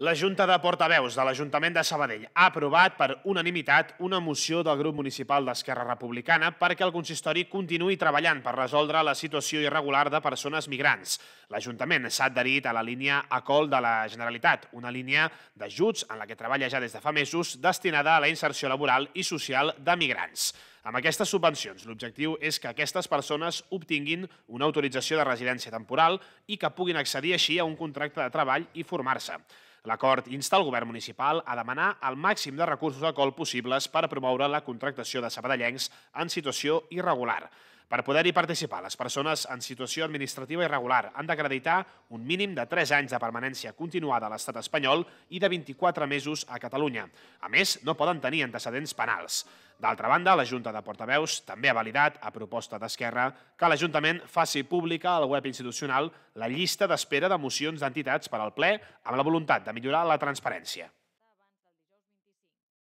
La Junta de Portaveus de l'Ajuntament de Sabadell ha aprovat per unanimitat una moció del grup municipal d'Esquerra Republicana perquè el consistori continuï treballant per resoldre la situació irregular de persones migrants. L'Ajuntament s'ha adherit a la línia ACOL de la Generalitat, una línia d'ajuts en la que treballa ja des de fa mesos destinada a la inserció laboral i social de migrants. Amb aquestes subvencions, l'objectiu és que aquestes persones obtinguin una autorització de residència temporal i que puguin accedir així a un contracte de treball i formar-se. L'acord insta el govern municipal a demanar el màxim de recursos a col possibles per promoure la contractació de sabadellencs en situació irregular. Per poder-hi participar, les persones en situació administrativa irregular han d'acreditar un mínim de 3 anys de permanència continuada a l'estat espanyol i de 24 mesos a Catalunya. A més, no poden tenir antecedents penals. D'altra banda, la Junta de Portaveus també ha validat, a proposta d'Esquerra, que l'Ajuntament faci pública al web institucional la llista d'espera de mocions d'entitats per al ple amb la voluntat de millorar la transparència.